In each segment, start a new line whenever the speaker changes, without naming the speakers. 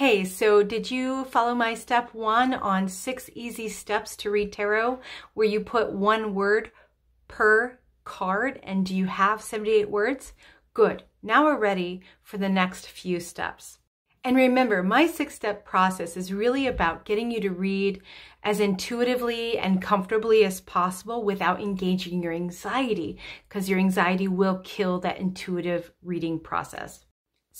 Hey, so did you follow my step one on six easy steps to read tarot where you put one word per card and do you have 78 words? Good. Now we're ready for the next few steps. And remember, my six step process is really about getting you to read as intuitively and comfortably as possible without engaging your anxiety, because your anxiety will kill that intuitive reading process.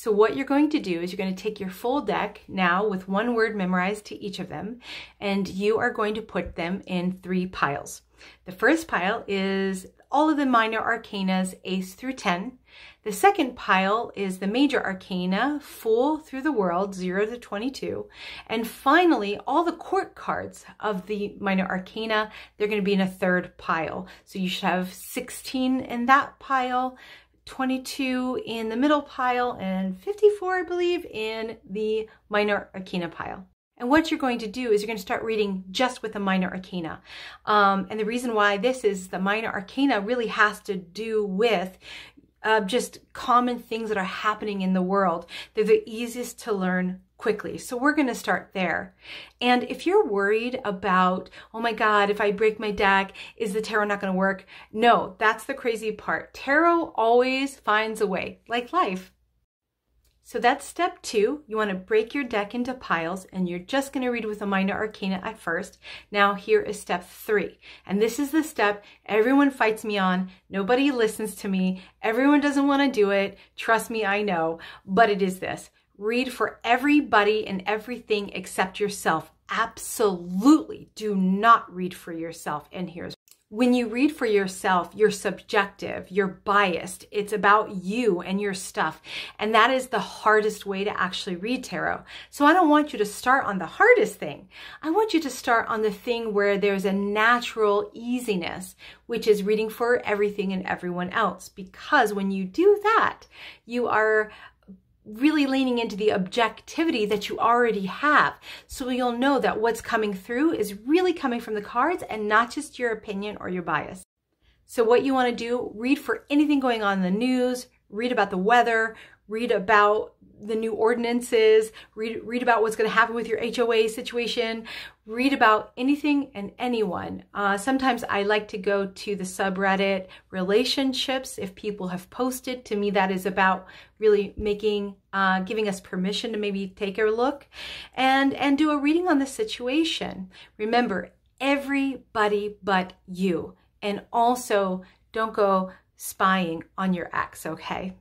So what you're going to do is you're going to take your Fool deck now with one word memorized to each of them, and you are going to put them in three piles. The first pile is all of the minor arcanas, ace through 10. The second pile is the major arcana, full through the world, 0 to 22. And finally, all the court cards of the minor arcana, they're going to be in a third pile. So you should have 16 in that pile, 22 in the middle pile, and 54, I believe, in the minor arcana pile. And what you're going to do is you're going to start reading just with the minor arcana. Um, and the reason why this is the minor arcana really has to do with uh, just common things that are happening in the world. They're the easiest to learn quickly. So we're going to start there. And if you're worried about, oh my God, if I break my deck, is the tarot not going to work? No, that's the crazy part. Tarot always finds a way, like life. So that's step two. You want to break your deck into piles and you're just going to read with a minor arcana at first. Now here is step three. And this is the step everyone fights me on. Nobody listens to me. Everyone doesn't want to do it. Trust me, I know. But it is this. Read for everybody and everything except yourself. Absolutely do not read for yourself. And here's when you read for yourself, you're subjective, you're biased. It's about you and your stuff. And that is the hardest way to actually read tarot. So I don't want you to start on the hardest thing. I want you to start on the thing where there's a natural easiness, which is reading for everything and everyone else. Because when you do that, you are really leaning into the objectivity that you already have. So you'll know that what's coming through is really coming from the cards and not just your opinion or your bias. So what you want to do, read for anything going on in the news, read about the weather, read about the new ordinances, read, read about what's going to happen with your HOA situation, read about anything and anyone. Uh, sometimes I like to go to the subreddit relationships if people have posted. To me, that is about really making, uh, giving us permission to maybe take a look and, and do a reading on the situation. Remember, everybody but you. And also, don't go spying on your ex, okay?